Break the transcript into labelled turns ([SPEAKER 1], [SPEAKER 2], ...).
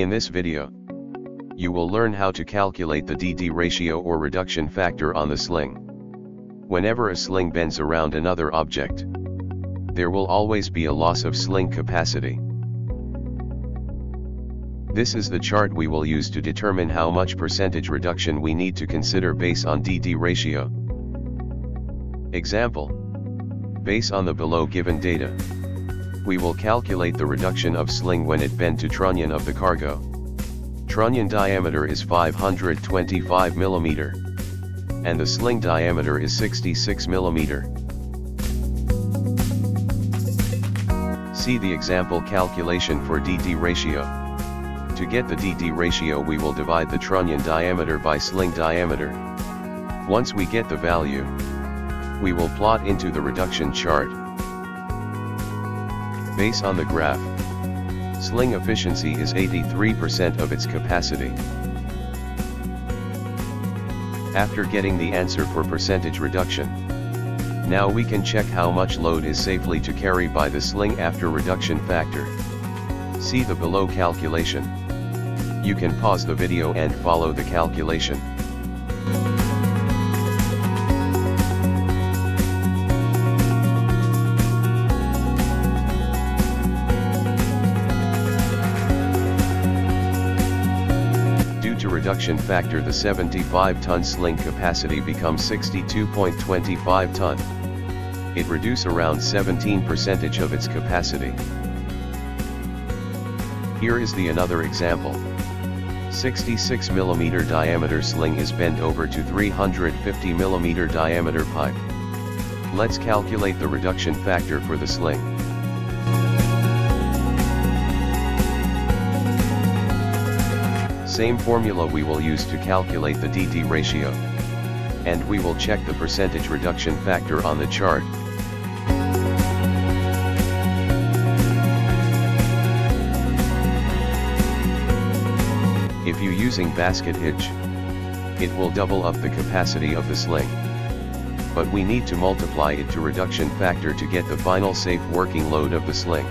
[SPEAKER 1] In this video, you will learn how to calculate the DD ratio or reduction factor on the sling. Whenever a sling bends around another object, there will always be a loss of sling capacity. This is the chart we will use to determine how much percentage reduction we need to consider based on DD ratio. Example. Based on the below given data. We will calculate the reduction of sling when it bend to trunnion of the cargo. Trunnion diameter is 525 mm. And the sling diameter is 66 mm. See the example calculation for DD ratio. To get the DD ratio we will divide the trunnion diameter by sling diameter. Once we get the value, we will plot into the reduction chart. Based on the graph, sling efficiency is 83% of its capacity. After getting the answer for percentage reduction, now we can check how much load is safely to carry by the sling after reduction factor. See the below calculation. You can pause the video and follow the calculation. Reduction factor the 75-ton sling capacity becomes 62.25 ton. It reduce around 17 percentage of its capacity. Here is the another example. 66 mm diameter sling is bent over to 350 mm diameter pipe. Let's calculate the reduction factor for the sling. Same formula we will use to calculate the DD ratio. And we will check the percentage reduction factor on the chart. If you using basket hitch, it will double up the capacity of the sling. But we need to multiply it to reduction factor to get the final safe working load of the sling.